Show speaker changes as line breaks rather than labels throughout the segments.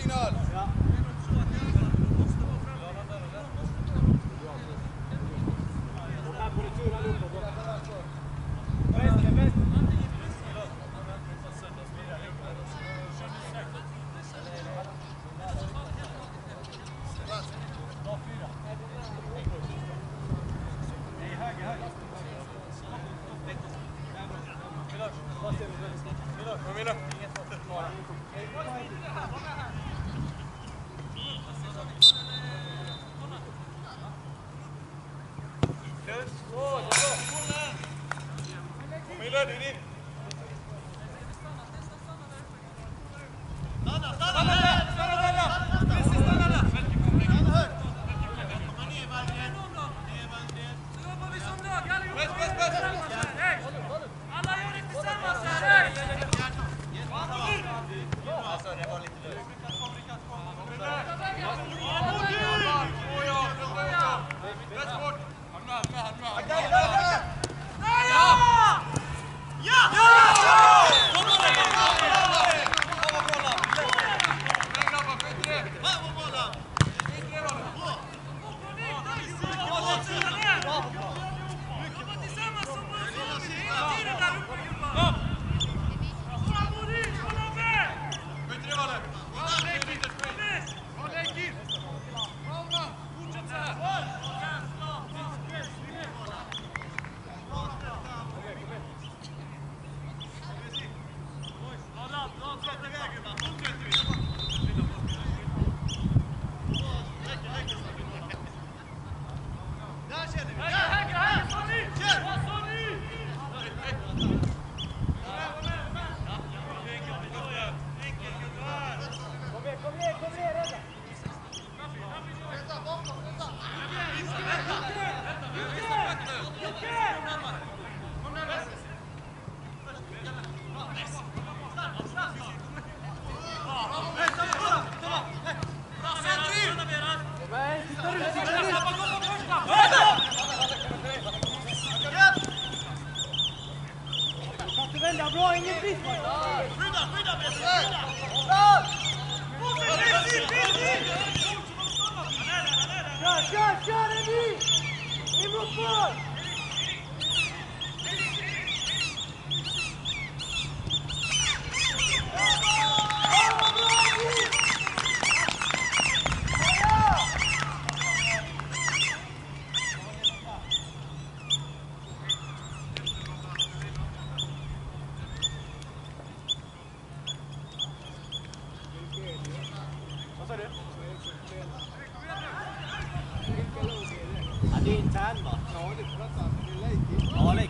Signal. Ja. Ja, det är intern va? Ja, det är lejk. Ja, lejk. Bra,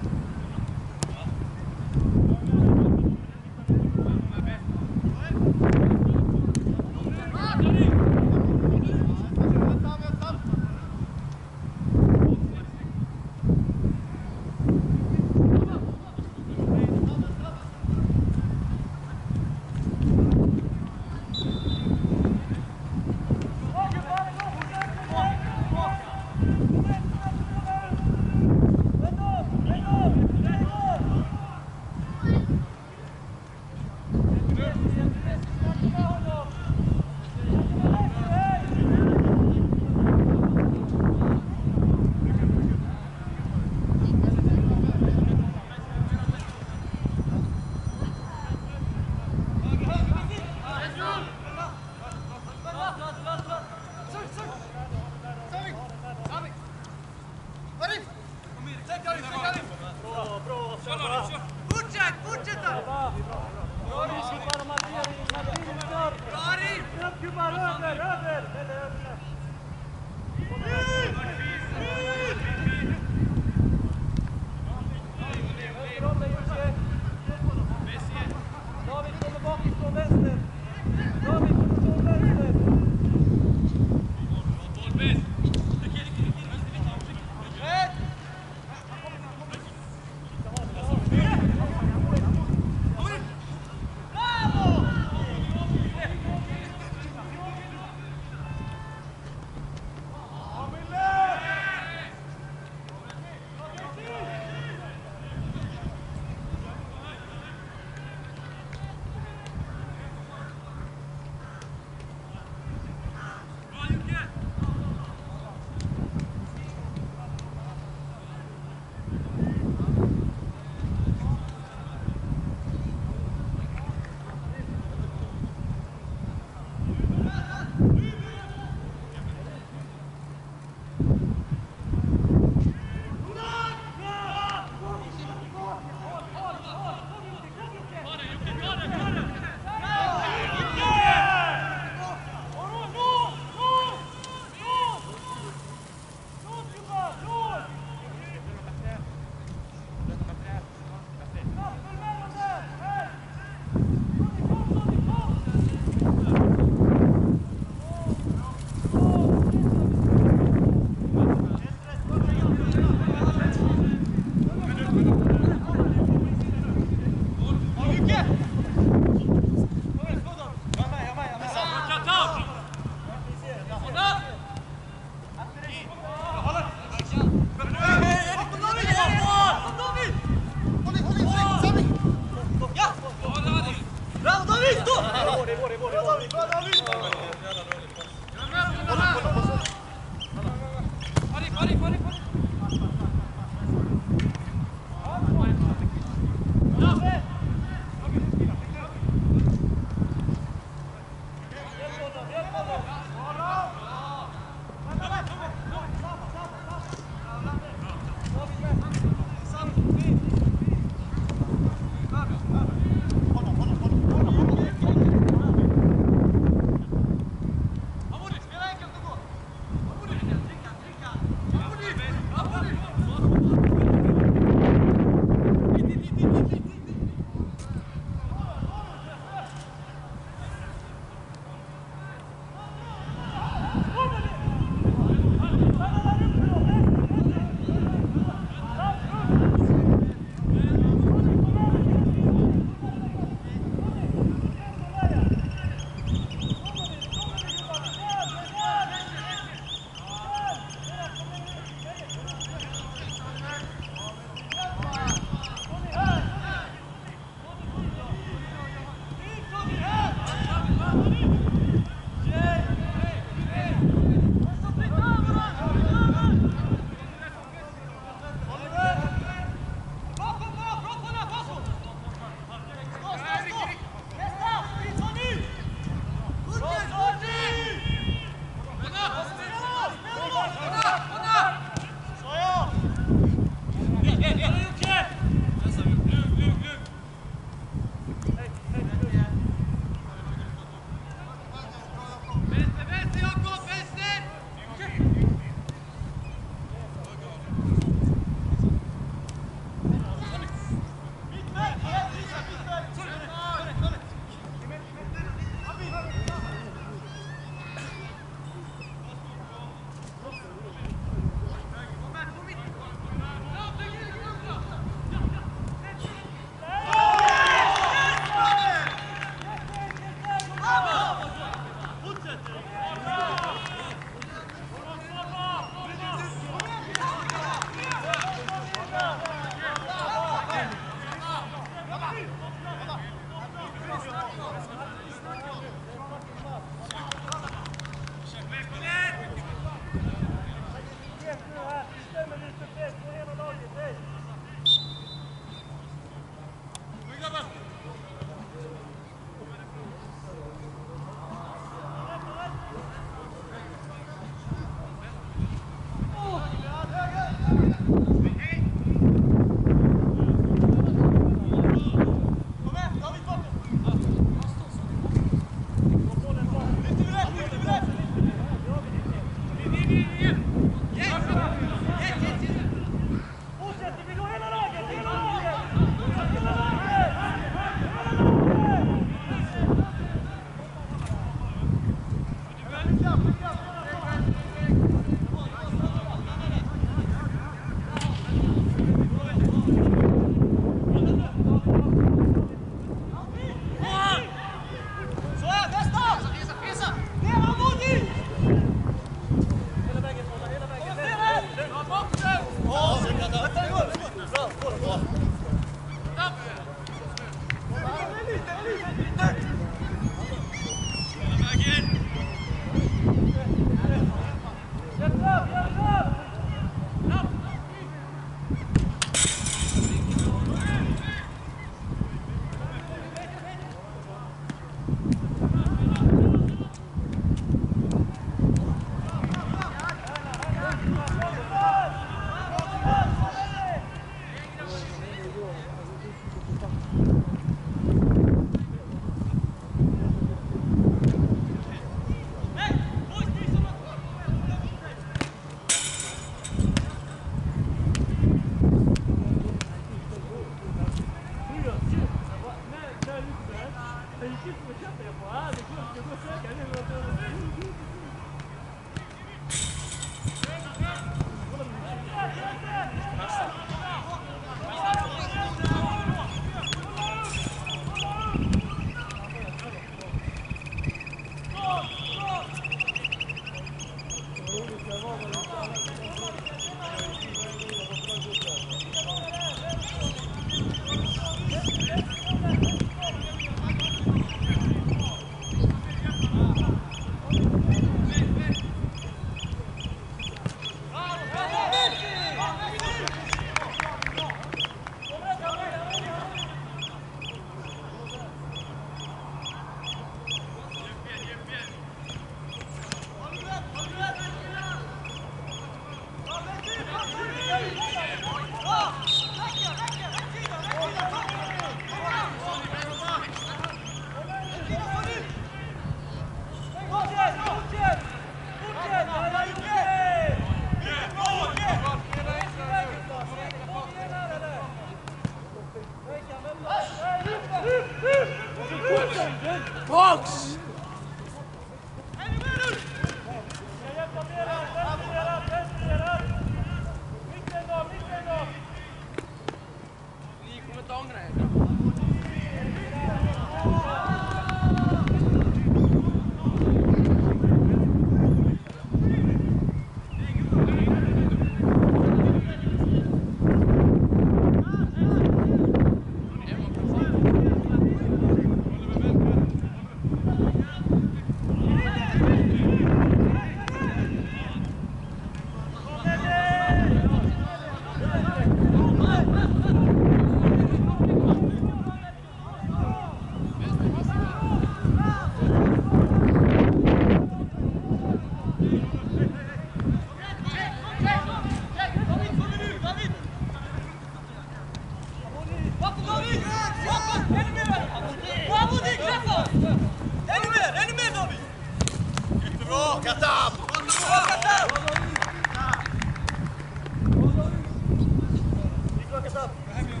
up.